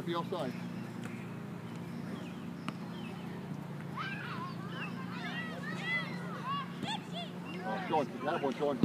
Can't be offside. Oh, Sean, that one, Sean.